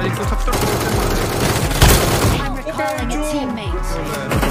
I'm recalling a teammate.